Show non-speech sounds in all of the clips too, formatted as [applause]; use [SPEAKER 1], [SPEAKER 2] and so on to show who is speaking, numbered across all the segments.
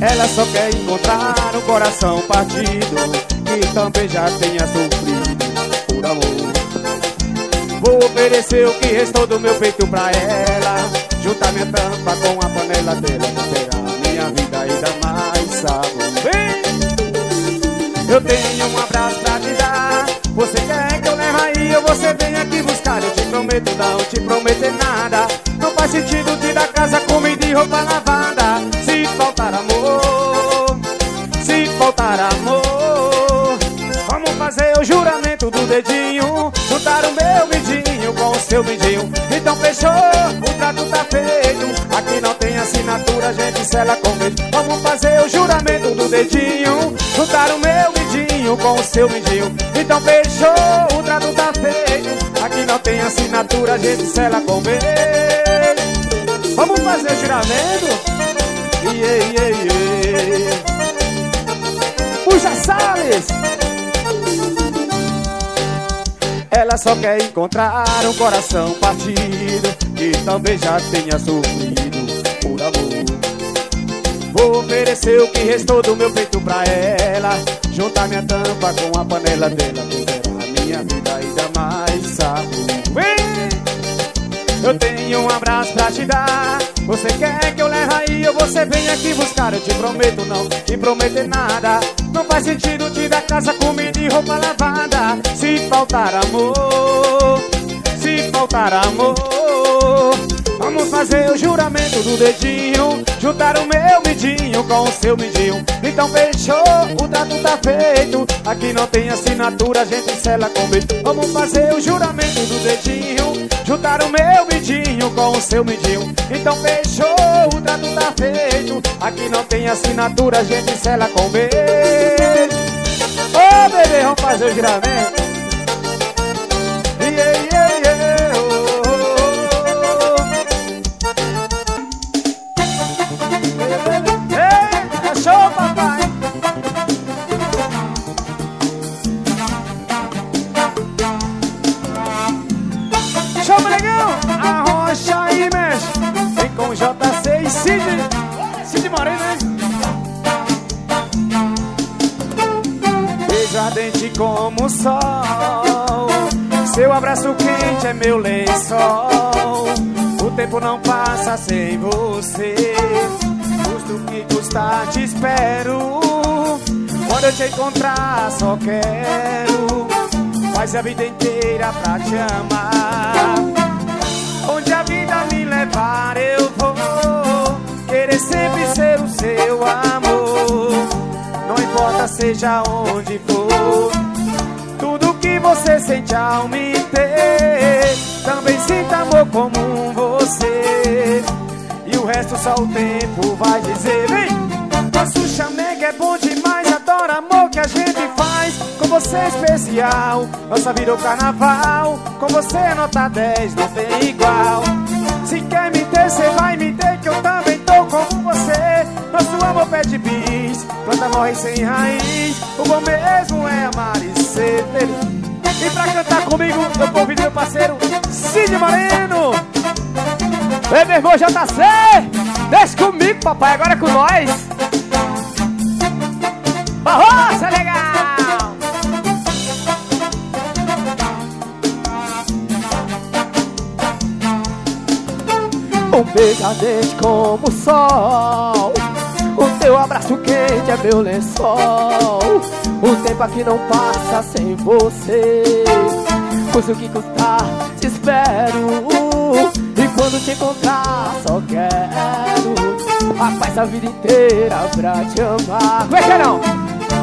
[SPEAKER 1] Ela só quer encontrar um coração partido Que também já tenha sofrido por amor. Vou oferecer o que restou do meu peito pra ela Juntar minha tampa com a panela dela Terá minha vida ainda mais sabor Vem! Eu tenho um abraço pra te dar. Você quer que eu leve aí ou você vem aqui buscar? Eu te prometo não te prometer nada. Não faz sentido te dar casa, comida e roupa lavada. Se faltar amor Se faltar amor. Vamos fazer o juramento do dedinho. Juntar o meu midinho com o seu midinho Então fechou, o trato tá feito. Aqui não tem assinatura, a gente sela com beijo Vamos fazer o juramento do dedinho. Juntar o meu midinho com o seu midinho Então fechou, o trato tá feito. Aqui não tem assinatura, a gente sela com beijo Vamos fazer o yeah, yeah. Puxa Salles! Ela só quer encontrar um coração partido Que também já tenha sofrido Vou oferecer o que restou do meu peito pra ela. Juntar minha tampa com a panela dela a minha vida ainda mais sabor! Eu tenho um abraço pra te dar. Você quer que eu leve aí ou você vem aqui buscar? Eu te prometo não te prometer nada. Não faz sentido te dar casa, comida e roupa lavada. Se faltar amor Se faltar amor Vamos fazer o juramento do dedinho. Juntar o meu midinho com o seu midinho Então fechou, o trato tá feito. Aqui não tem assinatura, a gente sela com beijo. Vamos fazer o juramento do dedinho. Juntar o meu midinho com o seu midinho Então fechou, o trato tá feito. Aqui não tem assinatura, a gente sela com beijo. Ô bebê, vamos fazer o juramento. Yeah, yeah, como o sol. Seu abraço quente é meu lençol. O tempo não passa sem você. Custa o que custar, te espero. Quando eu te encontrar, só quero Faz a vida inteira pra te amar. Onde a vida me levar, eu vou Querer sempre ser o seu amor importa seja onde for. Tudo que você sente ao me ter Também sinta amor como você. E o resto só o tempo vai dizer Vem! Nosso chamego é bom demais Adoro amor que a gente faz. Com você é especial Nossa virou carnaval. Com você é nota 10 Não tem igual. Se quer me ter, cê vai me ter Amor pede bis Planta morre sem raiz. O bom mesmo é amar e ser feliz. E pra cantar comigo Eu convido meu parceiro Cid Moreno. Ei, meu irmão JC Desce comigo, papai, agora é com nós. Barroça, legal! Um beijo como o sol O teu abraço quente é meu lençol. O tempo aqui não passa sem você. Custa o que custar, te espero. E quando te encontrar só quero. A paz a vida inteira pra te amar. É que não?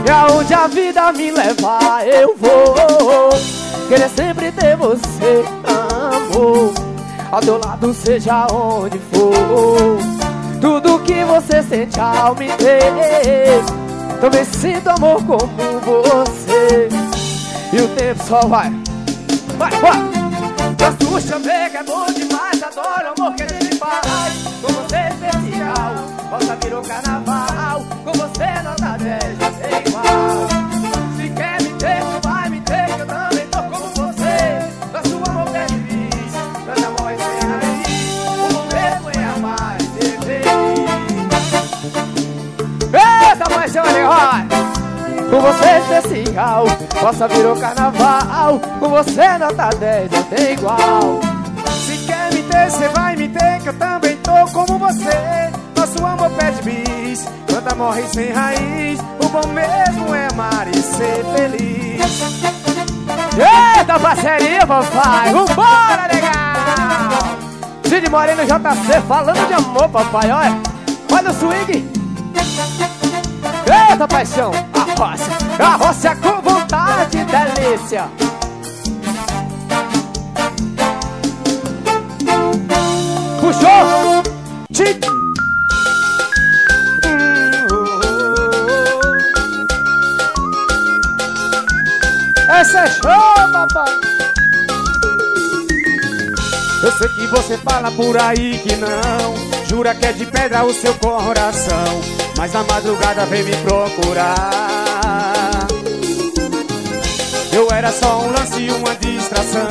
[SPEAKER 1] E aonde a vida me levar eu vou. Querer sempre ter você, amor. Ao teu lado seja onde for Tudo que você sente ao me ter Também sinto amor como você. E o tempo só vai. Vai, vai! Nosso chamego é bom demais Adoro amor que a gente faz Com você é especial Volta virou carnaval. Com você nota 10 é igual especial Nossa virou carnaval, com você nota 10 não tem igual. Se quer me ter, cê vai me ter, que eu também tô como você. Nosso amor pede bis, planta morre sem raiz. O bom mesmo é amar e ser feliz. Eita parceria, papai, vambora, legal. Cid Moreno JC falando de amor, papai, olha. Olha o swing. Eita paixão, a roça, a roça com vontade, delícia. Puxou, tic. Essa é show, papai. Eu sei que você fala por aí que não Jura que é de pedra o seu coração Mas na madrugada vem me procurar Eu era só um lance e uma distração.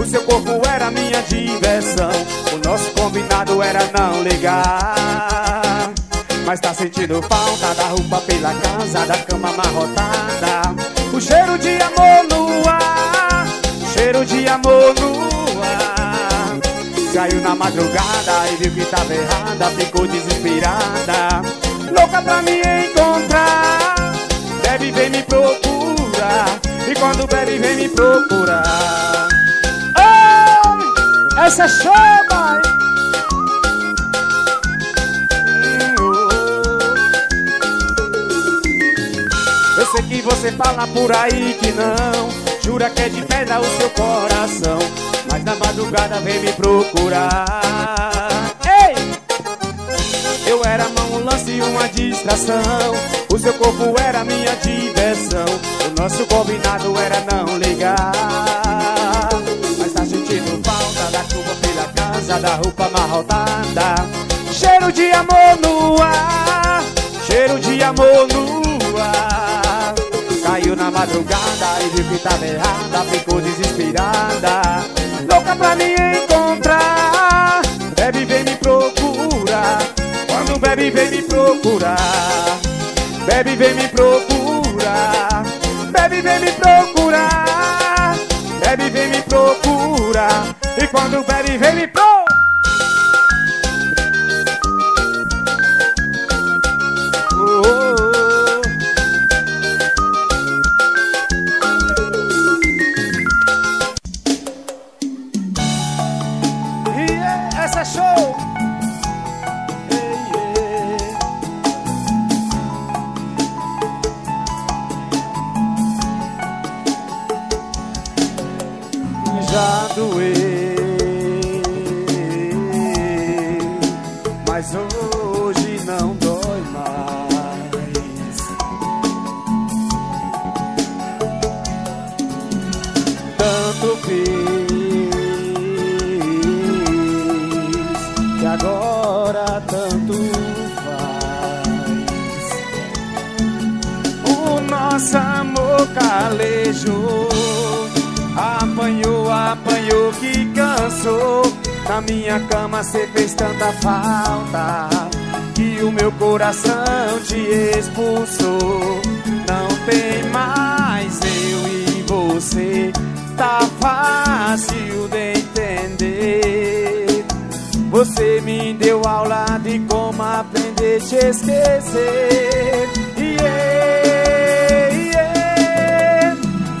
[SPEAKER 1] O seu corpo era minha diversão. O nosso combinado era não ligar. Mas tá sentindo falta da roupa pela casa Da cama amarrotada. O cheiro de amor no ar Cheiro de amor no ar. Caiu na madrugada e viu que tava errada Ficou desesperada Louca pra me encontrar Bebe vem me procurar E quando bebe vem me procurar. Oh, essa é show, pai Eu sei que você fala por aí que não Jura que é de pedra o seu coração mas na madrugada vem me procurar. Ei! Eu era mão, um lance e uma distração O seu corpo era minha diversão nosso combinado era não ligar. Mas tá sentindo falta da chuva pela casa Da roupa amarrotada. Cheiro de amor no ar Cheiro de amor no ar. Caiu na madrugada e viu que tava errada Ficou desesperada. Louca pra me encontrar Bebe vem me procurar. Quando bebe vem me procurar. Bebe vem me procurar Bebe vem me procurar. Bebe vem me procurar. E quando bebe vem me procurar Você me deu aula de como aprender a te esquecer yeah, yeah.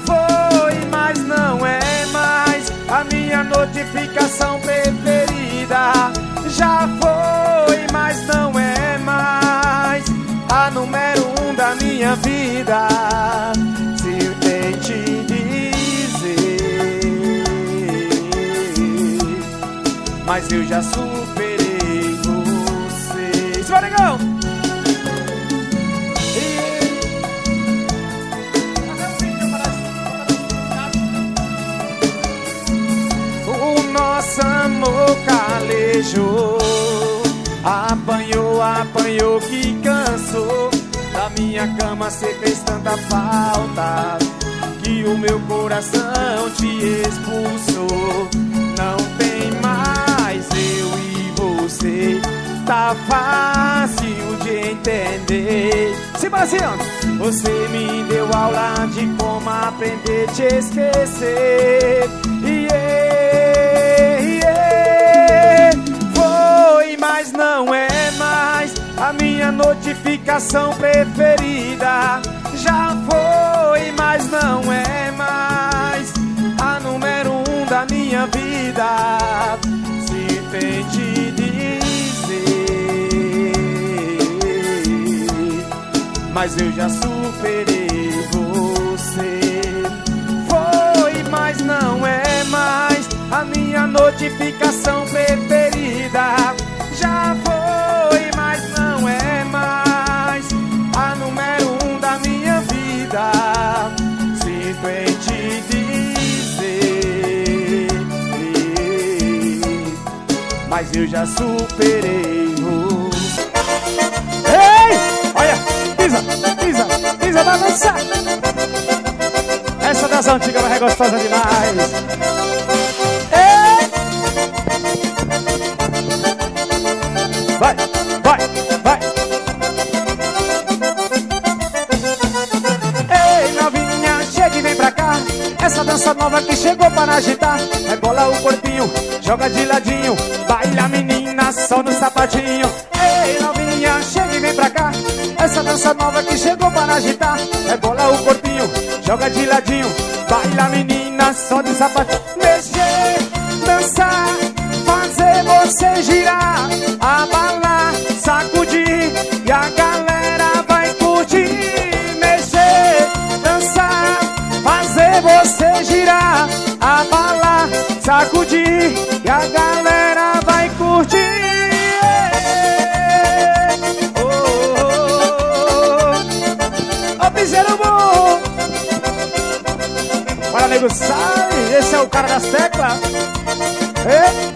[SPEAKER 1] Foi, mas não é mais a minha notificação preferida já foi, mas não é mais a número um da minha vida. Se eu te mas eu já superei você. Isso negão! nosso amor calejou Apanhou, apanhou que cansou Da minha cama cê fez tanta falta Que o meu coração te expulsou fácil de entender Se ó. Você me deu aula de como aprender a te esquecer. Yeah, yeah. Foi, mas não é mais a minha notificação preferida. Já foi, mas não é mais a número um da minha vida. Se tente mas eu já superei você. Foi, mas não é mais a minha notificação preferida. Já foi, mas não é mais a número um da minha vida. Sinto em te dizer, mas eu já superei pisa, pisa, balança. Essa das antigas vai é gostosa demais. Vai, vai, vai. Ei, novinha, chega e vem pra cá. Essa dança nova que chegou para agitar. Rebola o corpinho, joga de ladinho. Baila menina, só no sapatinho. Dança nova que chegou para agitar. Rebola o corpinho, joga de ladinho. Baila menina, só de sapato. Mexer, dançar, fazer você girar. Abalar, sacudir E a galera vai curtir. Mexer, dançar, fazer você girar. Abalar, sacudir E a galera nego, sai. Esse é o cara das teclas. Ei.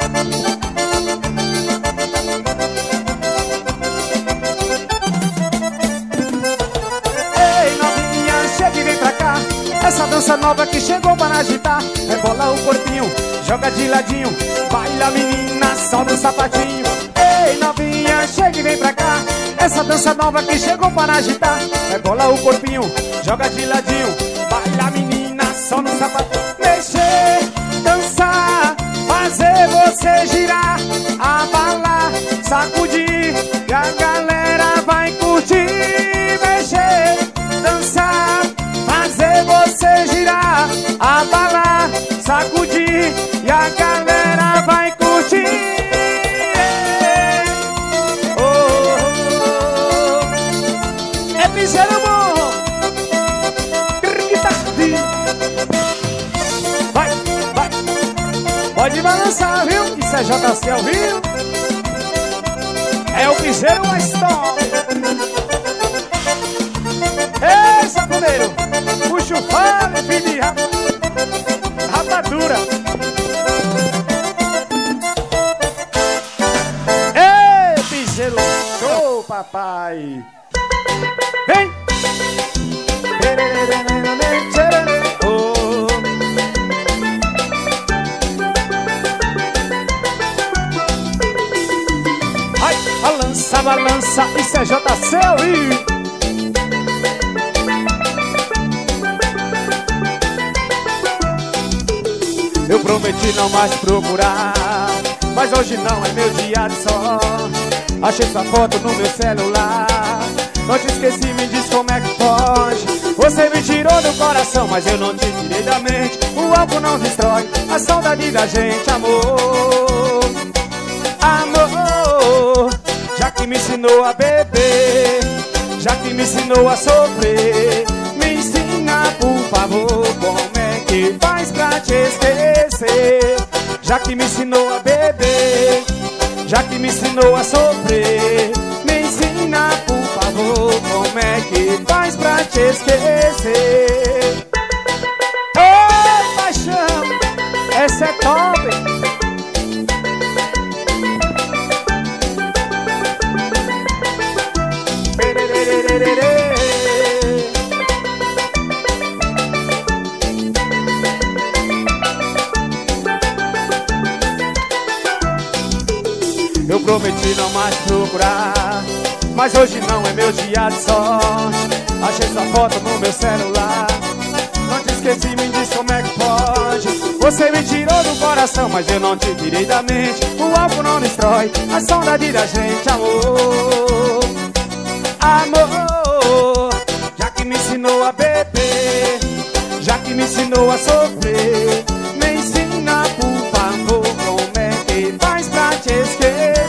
[SPEAKER 1] chega e vem pra cá. Essa dança nova que chegou para agitar. Rebola o corpinho, joga de ladinho. Baila menina, só no sapatinho. Ei novinha, chega e vem pra cá. Essa dança nova que chegou para agitar. Rebola o corpinho, joga de ladinho. Baila menina, só no sapato. Mexer, dançar, fazer você girar Abalar, sacudir E a galera vai curtir. Mexer, dançar, fazer você girar Abalar, sacudir E a galera vai curtir O piseiro mais top. Ei, sacudeiro. Puxa o fale, filho rapadura. Ei, piseiro show, papai. Vem! Não mais procurar. Mas hoje não é meu dia de sorte Achei sua foto no meu celular. Não te esqueci, me diz como é que pode Você me tirou do coração, mas eu não te tirei da mente. O álcool não destrói a saudade da gente, amor. Amor Já que me ensinou a beber Já que me ensinou a sofrer Me ensina, por favor, é que faz pra te esquecer Já que me ensinou a beber Já que me ensinou a sofrer Me ensina, por favor, como é que faz pra te esquecer? Ô, oh, paixão, essa é top! Prometi não mais procurar Mas hoje não é meu dia de sorte. Achei sua foto no meu celular. Não te esqueci, me diz como é que pode. Você me tirou do coração, mas eu não te tirei da mente. O álcool não destrói a saudade da gente, amor. Amor Já que me ensinou a beber Já que me ensinou a sofrer Me ensina, por favor, como é que faz pra te esquecer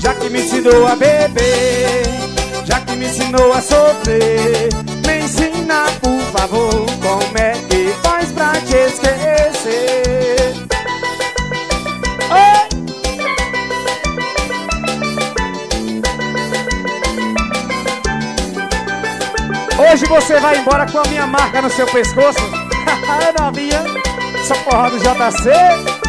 [SPEAKER 1] Já que me ensinou a beber já que me ensinou a sofrer. Me ensina, por favor, como é que faz pra te esquecer? Oi! Hoje você vai embora com a minha marca no seu pescoço. [laughs] Novinha, essa porra do JC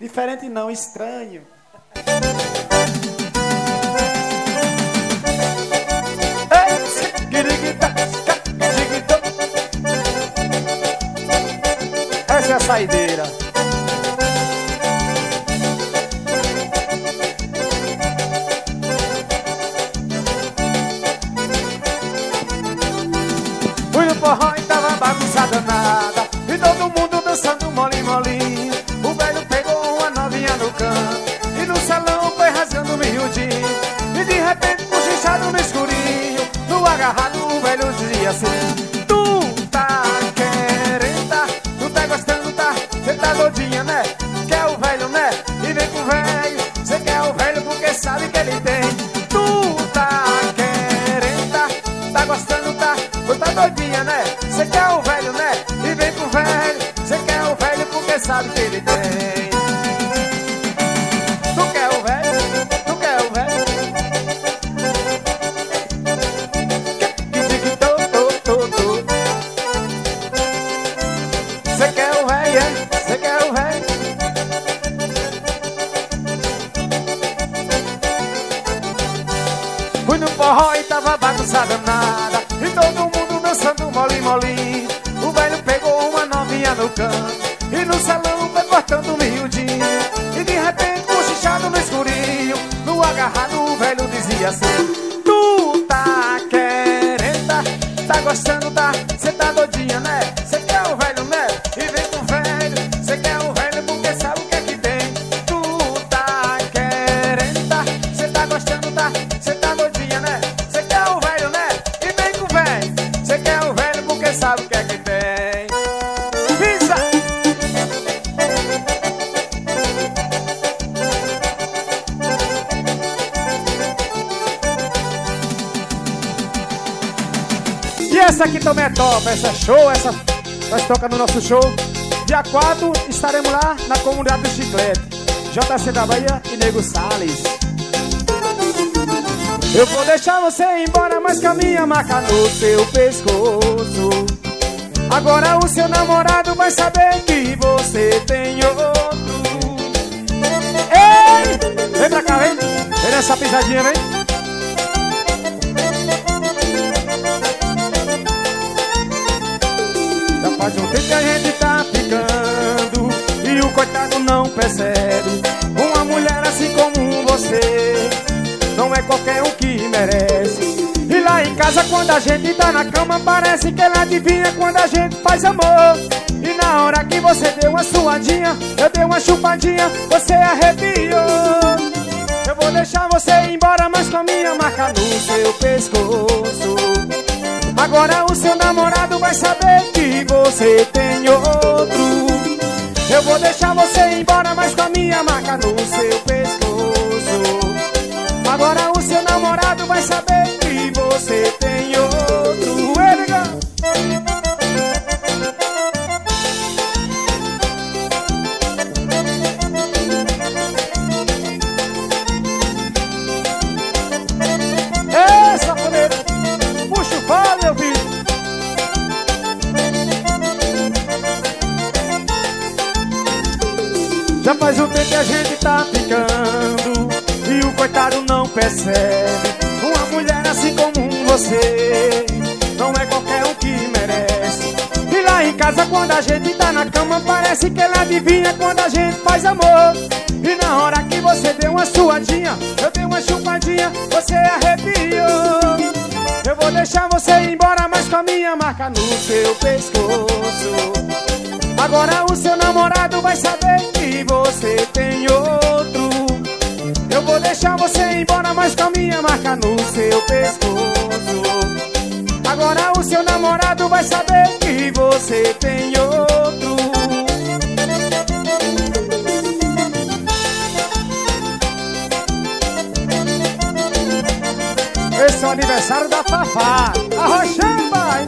[SPEAKER 1] Diferente não, estranho. Miudinho E de repente cochichado no escurinho No agarrado o velho dizia assim Tu tá querendo, tá? Tu tá gostando, tá? Cê tá doidinha, né? Quer o velho, né? E vem com o velho Cê quer o velho porque sabe que ele tem Tu tá querendo, tá? Tá gostando, tá? Tu tá doidinha, dizia assim também é top, essa é show, essa nós toca no nosso show. Dia 4 estaremos lá na comunidade do Chiclete. JC da Bahia e Nego Salles. Eu vou deixar você embora, mas com a minha maca no seu pescoço. Agora o seu namorado vai saber que você tem outro. Ei! Vem pra cá, vem. Vem nessa pisadinha, vem. Percebe Uma mulher assim como você. Não é qualquer um que merece. E lá em casa quando a gente tá na cama Parece que ela adivinha quando a gente faz amor. E na hora que você deu uma suadinha Eu dei uma chupadinha, você arrepiou. Eu vou deixar você ir embora Mas com a minha marca no seu pescoço. Agora o seu namorado vai saber que você tem outro. Eu vou deixar você embora, mas com a minha marca no seu pescoço. Agora o seu namorado vai saber que você tem outro. Faz um tempo que a gente tá ficando? E o coitado não percebe. Uma mulher assim como você Não é qualquer um que merece. E lá em casa quando a gente tá na cama Parece que ela adivinha quando a gente faz amor. E na hora que você deu uma suadinha Eu dei uma chupadinha, você arrepiou. Eu vou deixar você ir embora Mas com a minha marca no seu pescoço Agora o seu namorado vai saber que você tem outro. Eu vou deixar você embora, mas com a minha marca no seu pescoço. Agora o seu namorado vai saber que você tem outro. Esse é o aniversário da Fafá. Arrochando, pai.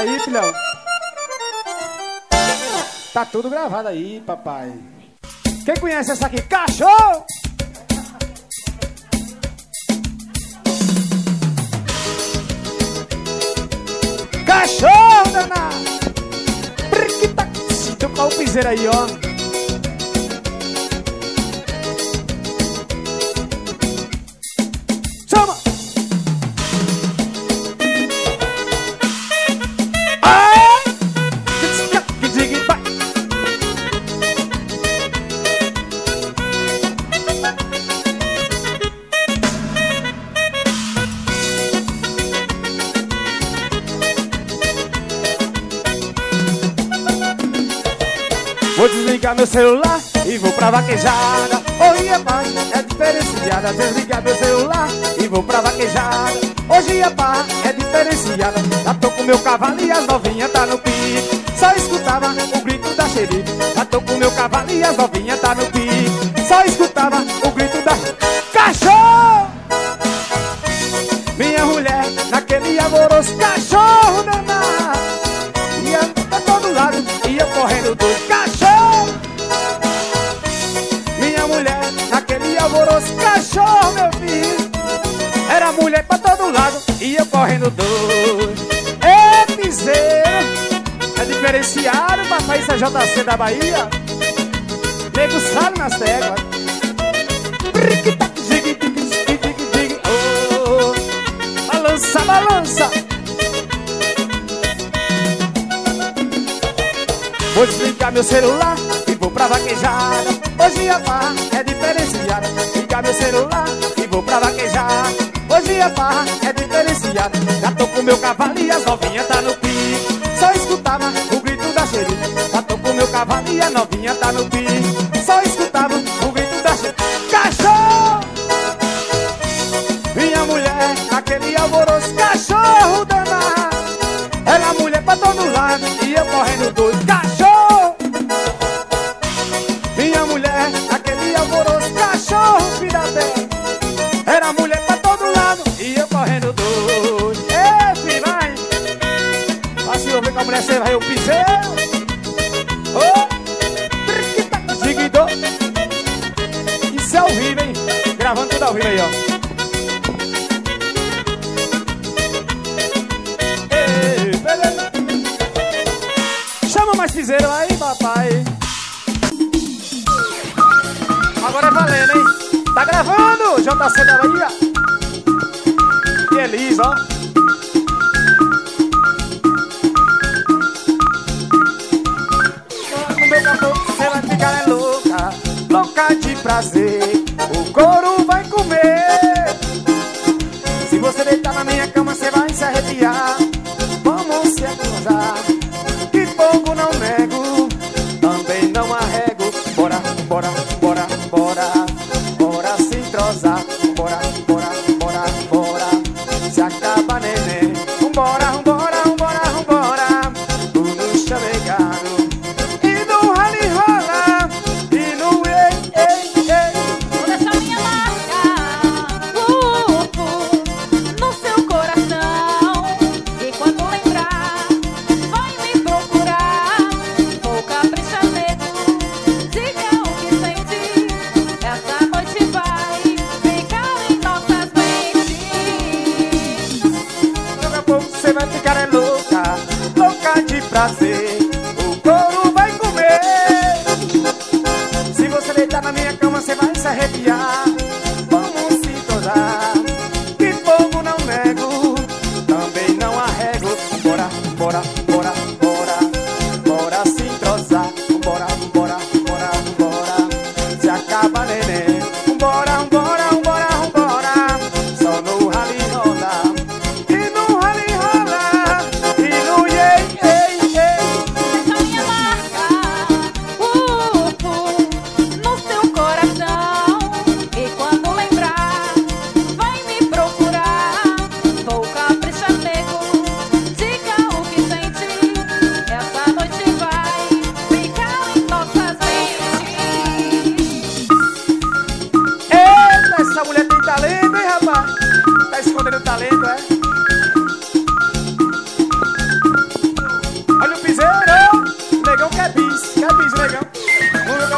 [SPEAKER 1] Aí, filhão. Tá tudo gravado aí, papai. Quem conhece essa aqui? Cachorro! Cachorro, danado! Briquita. Se tocar o piseiro aí, ó. Celular e vou pra vaquejada. Hoje a paz é diferenciada. Desligar meu celular e vou pra vaquejada. Hoje a paz é diferenciada. Já tô com meu cavalo e as novinhas tá no pique. Só escutava o grito da xerife. Já tô com meu cavalo e as novinhas tá no pique. JC da Bahia. Nego sabe nas teclas oh, Balança, balança. Vou desligar meu celular e vou pra vaquejada Hoje a barra é, é diferenciada Desligar meu celular e vou pra vaquejada Hoje a barra é, é diferenciada Já tô com meu cavalo e as novinhas tá no piso feliz, ó. No meu caboclo, ela fica é louca, louca de prazer. O couro prazer. valendo, é? Olha o piseiro, é? negão que é bis, que bis, negão.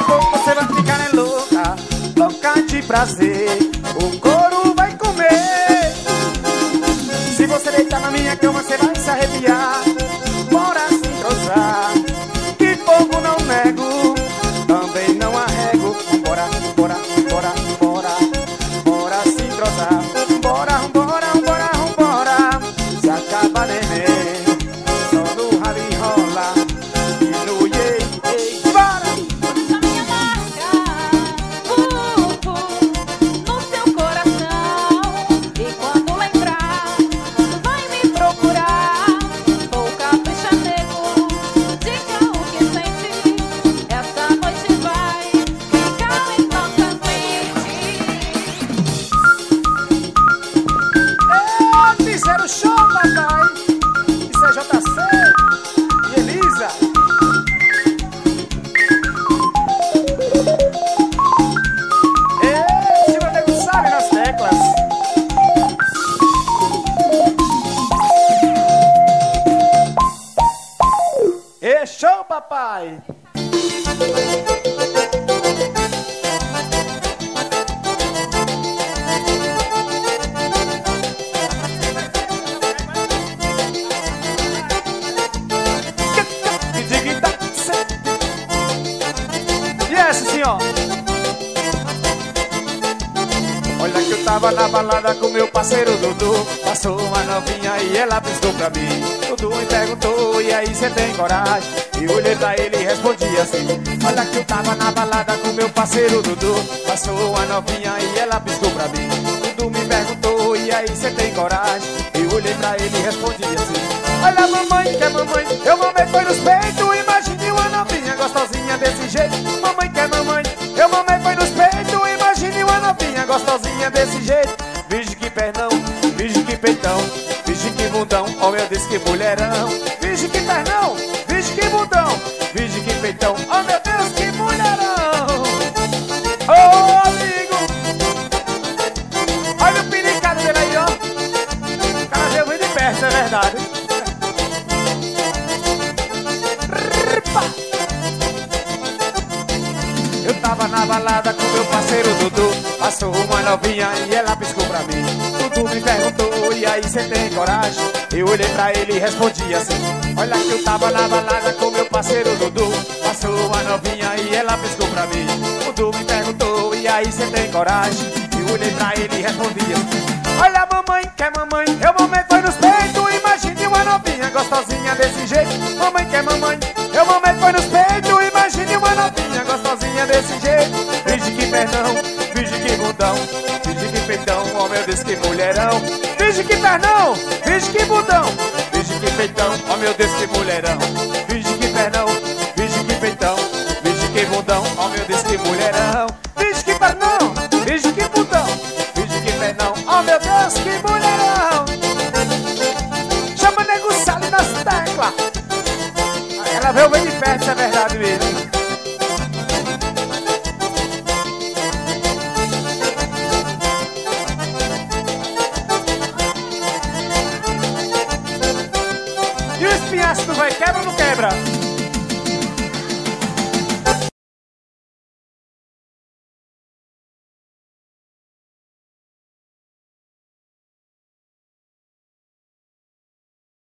[SPEAKER 1] Pouco você vai ficar né, louca, louca de prazer. Que
[SPEAKER 2] diga
[SPEAKER 1] tá? E essa, senhor? Olha, que eu tava na balada com meu parceiro Dudu Passou uma novinha e ela piscou pra mim Dudu me perguntou, e aí cê tem coragem? Olhei pra ele e respondi assim. Olha que eu tava na balada com meu parceiro Dudu. Passou uma novinha e ela piscou pra mim. Dudu me perguntou, e aí cê tem coragem? E olhei pra ele e respondi assim. Olha mamãe, quer mamãe, eu mamei foi nos peitos Imagine uma novinha gostosinha desse jeito. Mamãe quer mamãe, eu mamei foi nos peitos Imagine uma novinha gostosinha desse jeito. Vige que pernão, vige que peitão Vige que bundão, oh meu Deus que mulherão Passou uma novinha e ela piscou pra mim. Dudu me perguntou, e aí cê tem coragem? Eu olhei pra ele e respondi assim Olha que eu tava na balada com meu parceiro Dudu. Passou uma novinha e ela piscou pra mim. Dudu me perguntou, e aí cê tem coragem? Eu olhei pra ele e respondi assim Olha mamãe, quer mamãe, eu mamãe foi nos peitos. Imagine uma novinha gostosinha desse jeito. Mamãe quer eu mamãe Deus que mulherão Finge que perdão, finge que bundão. Finge que peitão, oh meu Deus que mulherão. Finge que perdão, finge que peitão Finge que bundão, oh meu Deus que mulherão